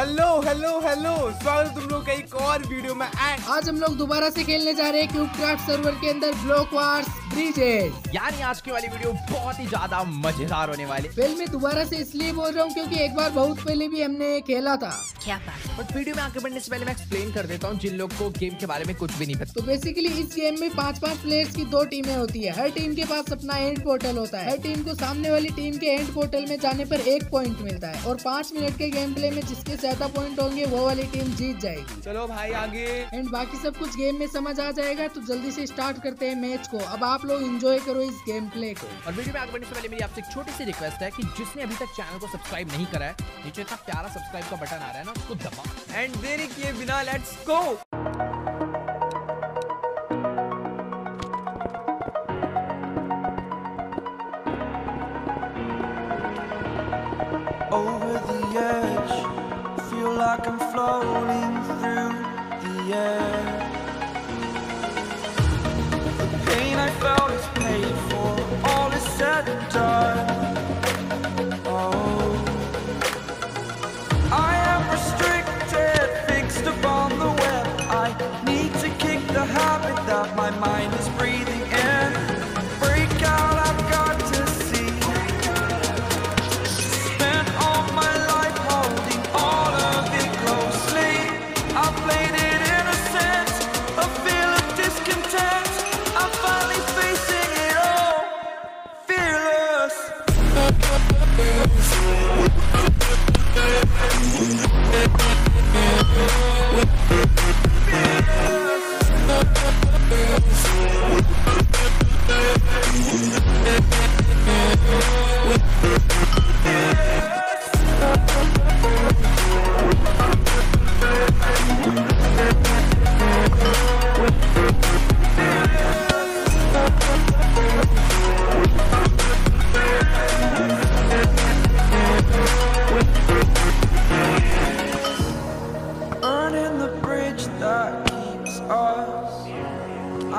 Hello hello hello स्वागत तुम लोग का एक और वीडियो में। आज हम लोग दोबारा से खेलने जा रहे हैं क्यूब क्राफ्ट सर्वर के अंदर ब्लॉक वार्स यानी आज की वाली वीडियो बहुत ही ज़्यादा मज़ेदार होने वाली। फ़िल्म में दोबारा से इसलिए बोल रहा हूँ क्योंकि एक बार बहुत पहले भी हमने खेला था। क्या बात बट वीडियो में आगे बढ़ने से पहले मैं एक्सप्लेन कर देता हूँ जिन लोग को गेम के बारे में कुछ भी नहीं पता। तो बेसिकली इस गेम में पाँच पाँच प्लेयर्स की दो टीमें होती है। हर टीम के पास अपना एंड पोर्टल होता है। हर टीम को सामने वाली टीम के एंड पोर्टल में जाने पर एक पॉइंट मिलता है। और पाँच मिनट के गेम प्ले में जिसके ज़्यादा पॉइंट होंगे वो वाली टीम जीत जाएगी। चलो भाई आगे। एंड बाकी सब कुछ गेम में समझ आ जाएगा तो जल्दी से स्टार्ट करते हैं मैच को। अब आप लोग इंजॉय करो इस गेम प्ले को और वीडियो में आगे बढ़ने से पहले मेरी आपसे एक छोटी सी रिक्वेस्ट है कि जिसने अभी तक चैनल को सब्सक्राइब नहीं करा है नीचे इतना प्यारा सब्सक्राइब का बटन आ रहा है ना उसको दबा एंड देरी किए बिना let's go over the edge. Feel like I'm floating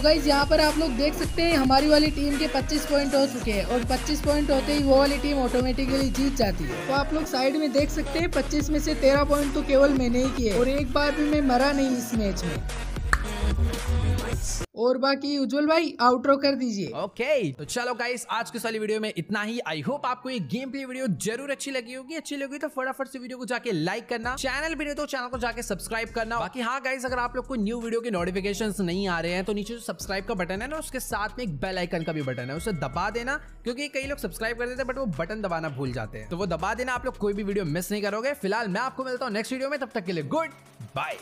तो गाइज़ यहाँ पर आप लोग देख सकते हैं, हमारी वाली टीम के 25 पॉइंट हो चुके हैं और 25 पॉइंट होते ही वो वाली टीम ऑटोमेटिकली जीत जाती है। तो आप लोग साइड में देख सकते हैं 25 में से 13 पॉइंट तो केवल मैंने ही किए और एक बार भी मैं मरा नहीं इस मैच में। और बाकी उज्जवल भाई आउटरो कर दीजिए। ओके तो चलो गाइस आज की इस वाली वीडियो में इतना ही। आई होप आपको ये गेम प्ले वीडियो ज़रूर अच्छी लगी होगी। अच्छी लगी तो फटाफट से वीडियो को जाके लाइक करना। चैनल भी नहीं तो चैनल को जाके सब्सक्राइब करना। बाकी हाँ गाइस अगर आप लोग को न्यू वीडियो के नोटिफिकेशन नहीं आ रहे हैं तो नीचे जो सब्सक्राइब का बटन है ना उसके साथ में एक बेल आइकन का भी बटन है। उसे दबा देना क्योंकि कई लोग सब्सक्राइब कर देते हैं बट वो बटन दबाना भूल जाते हैं। तो वो दबा देना आप लोग कोई भी वीडियो मिस नहीं करोगे। फ़िलहाल मैं आपको मिलता हूँ नेक्स्ट वीडियो में तब तक के लिए गुड बाय